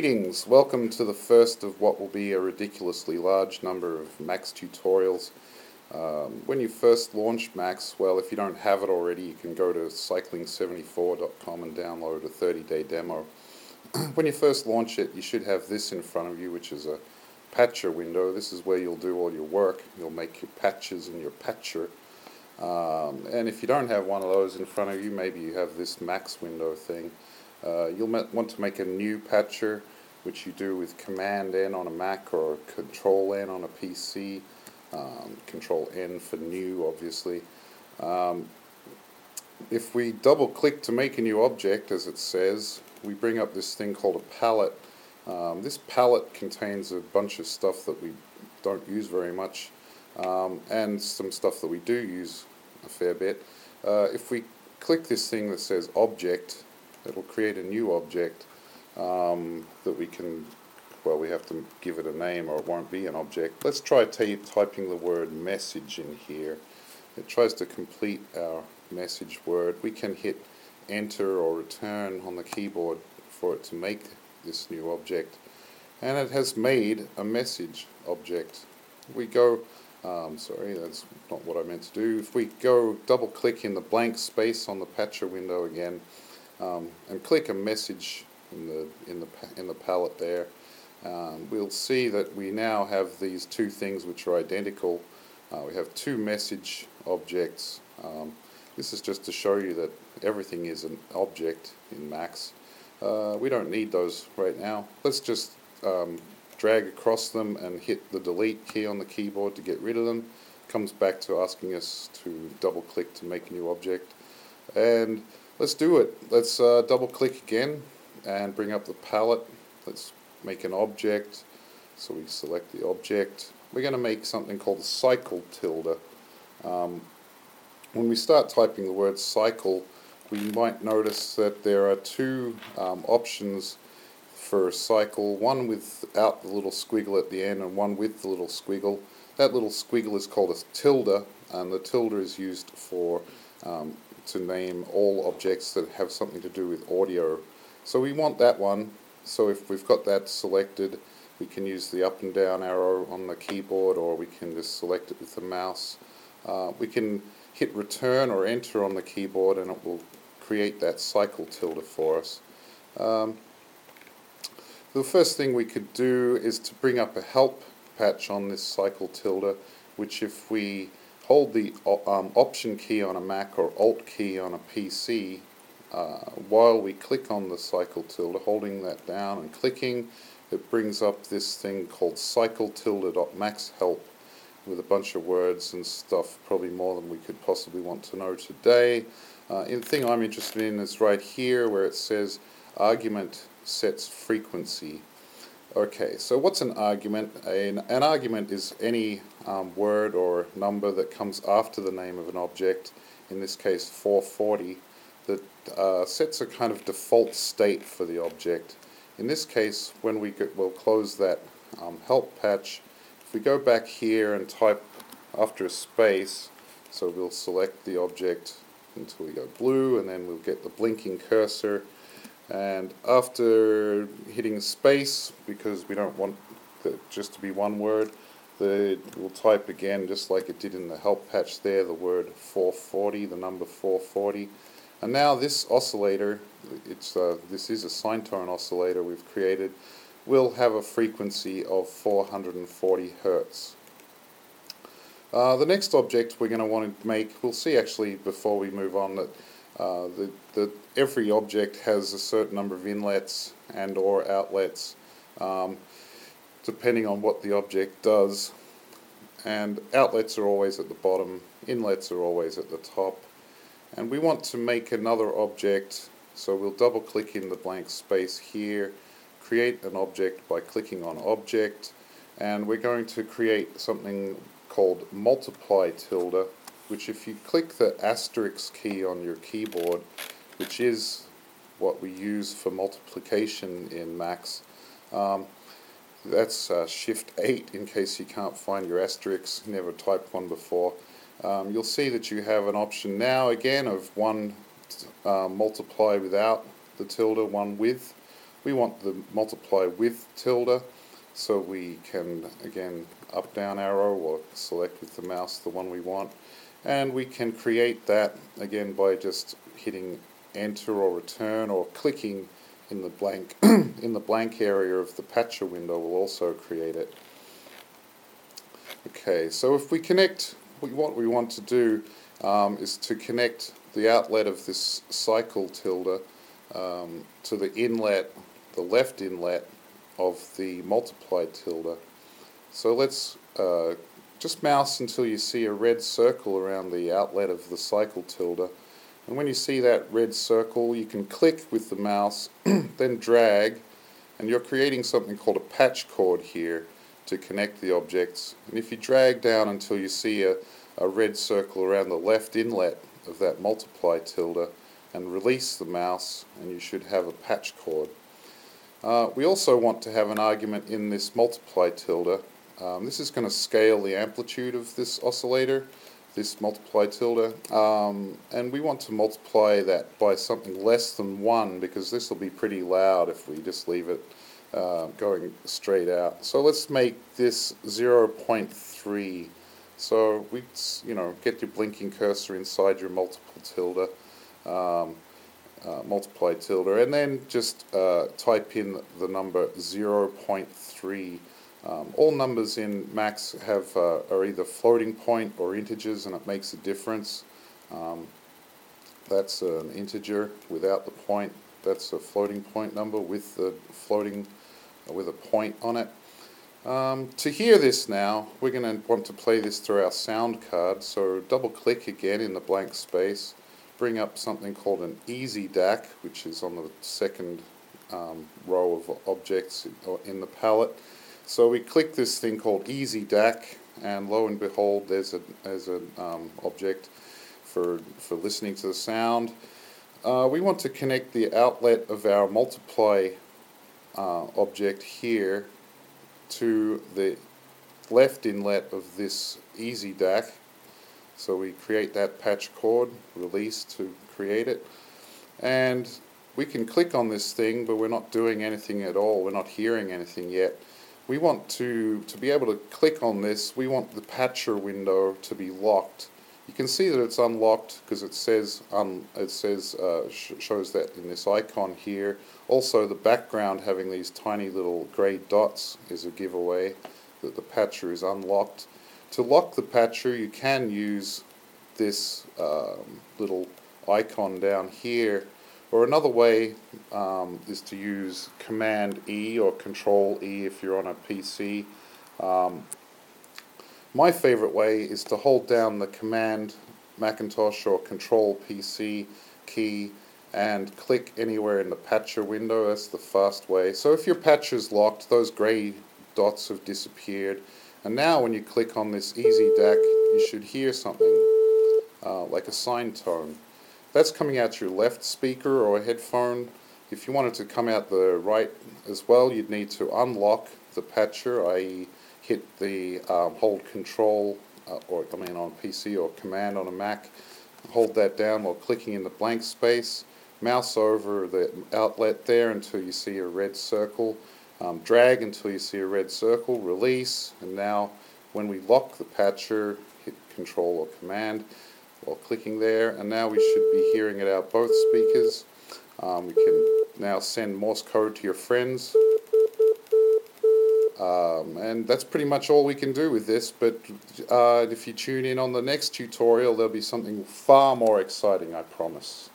Greetings, welcome to the first of what will be a ridiculously large number of Max tutorials. Um, when you first launch Max, well if you don't have it already you can go to cycling74.com and download a 30 day demo. when you first launch it you should have this in front of you which is a patcher window. This is where you'll do all your work. You'll make your patches in your patcher. Um, and if you don't have one of those in front of you, maybe you have this Max window thing. Uh, you'll want to make a new patcher, which you do with Command N on a Mac or Control N on a PC. Um, Control N for new, obviously. Um, if we double click to make a new object, as it says, we bring up this thing called a palette. Um, this palette contains a bunch of stuff that we don't use very much, um, and some stuff that we do use a fair bit. Uh, if we click this thing that says object, it'll create a new object um, that we can, well, we have to give it a name or it won't be an object. Let's try typing the word message in here. It tries to complete our message word. We can hit enter or return on the keyboard for it to make this new object and it has made a message object. We go, um, sorry that's not what I meant to do, if we go double click in the blank space on the patcher window again um, and click a message in the in the in the palette there, um, we'll see that we now have these two things which are identical. Uh, we have two message objects. Um, this is just to show you that everything is an object in Max. Uh, we don't need those right now. Let's just um, drag across them and hit the delete key on the keyboard to get rid of them. Comes back to asking us to double click to make a new object. And Let's do it. Let's uh, double click again and bring up the palette. Let's make an object. So we select the object. We're going to make something called a cycle tilde. Um, when we start typing the word cycle, we might notice that there are two um, options for a cycle, one without the little squiggle at the end and one with the little squiggle. That little squiggle is called a tilde, and the tilde is used for um, to name all objects that have something to do with audio. So we want that one. So if we've got that selected, we can use the up and down arrow on the keyboard or we can just select it with the mouse. Uh, we can hit return or enter on the keyboard and it will create that cycle tilde for us. Um, the first thing we could do is to bring up a help patch on this cycle tilde, which if we hold the um, Option key on a Mac or Alt key on a PC uh, while we click on the cycle tilde, holding that down and clicking, it brings up this thing called cycle tilde.max help with a bunch of words and stuff, probably more than we could possibly want to know today. Uh, the thing I'm interested in is right here where it says argument sets frequency. Okay, so what's an argument? An, an argument is any um, word or number that comes after the name of an object, in this case 440, that uh, sets a kind of default state for the object. In this case, when we we'll close that um, help patch, if we go back here and type after a space, so we'll select the object until we go blue, and then we'll get the blinking cursor, and after hitting space, because we don't want it just to be one word, the, we'll type again, just like it did in the help patch there, the word 440, the number 440. And now this oscillator, it's uh, this is a sine tone oscillator we've created, will have a frequency of 440 hertz. Uh, the next object we're going to want to make, we'll see actually before we move on that uh, the, the, every object has a certain number of inlets and or outlets um, depending on what the object does. And outlets are always at the bottom, inlets are always at the top. And we want to make another object so we'll double click in the blank space here create an object by clicking on object and we're going to create something called multiply tilde which if you click the asterisk key on your keyboard, which is what we use for multiplication in Max, um, that's uh, Shift 8 in case you can't find your asterisk, never typed one before. Um, you'll see that you have an option now again of one uh, multiply without the tilde, one with. We want the multiply with tilde, so we can, again, up down arrow or select with the mouse the one we want. And we can create that, again, by just hitting enter or return or clicking in the blank in the blank area of the patcher window will also create it. Okay, so if we connect, what we want to do um, is to connect the outlet of this cycle tilde um, to the inlet, the left inlet of the multiply tilde. So let's uh, just mouse until you see a red circle around the outlet of the cycle tilde. And when you see that red circle, you can click with the mouse, then drag, and you're creating something called a patch cord here to connect the objects. And if you drag down until you see a, a red circle around the left inlet of that multiply tilde and release the mouse and you should have a patch cord. Uh, we also want to have an argument in this multiply tilde. Um, this is going to scale the amplitude of this oscillator, this multiply tilde, um, and we want to multiply that by something less than 1 because this will be pretty loud if we just leave it uh, going straight out. So let's make this 0.3 so we, you know, get your blinking cursor inside your multiple tilde, um, uh, multiply tilde, and then just uh, type in the number 0.3. Um, all numbers in Max have uh, are either floating point or integers, and it makes a difference. Um, that's an integer without the point. That's a floating point number with the floating with a point on it. Um, to hear this now, we're going to want to play this through our sound card, so double click again in the blank space, bring up something called an Easy DAC, which is on the second um, row of objects in the palette. So we click this thing called Easy DAC, and lo and behold, there's a there's an um, object for for listening to the sound. Uh, we want to connect the outlet of our multiply uh, object here to the left inlet of this Easy DAC. So we create that patch cord, release to create it. And we can click on this thing, but we're not doing anything at all. We're not hearing anything yet. We want to, to be able to click on this, we want the patcher window to be locked. You can see that it's unlocked because it says um, it says uh, sh shows that in this icon here. Also, the background having these tiny little grey dots is a giveaway that the patcher is unlocked. To lock the patcher, you can use this um, little icon down here, or another way um, is to use Command E or Control E if you're on a PC. Um, my favorite way is to hold down the Command Macintosh or Control PC key and click anywhere in the patcher window. That's the fast way. So if your patcher is locked, those grey dots have disappeared. And now when you click on this Easy DAC, you should hear something uh, like a sine tone. That's coming out your left speaker or headphone. If you wanted to come out the right as well, you'd need to unlock the patcher, i.e hit the um, hold control uh, or I mean on PC or command on a Mac. Hold that down while clicking in the blank space. Mouse over the outlet there until you see a red circle. Um, drag until you see a red circle release and now when we lock the patcher hit control or command while clicking there and now we should be hearing it out both speakers um, we can now send Morse code to your friends um, and that's pretty much all we can do with this, but uh, if you tune in on the next tutorial, there'll be something far more exciting, I promise.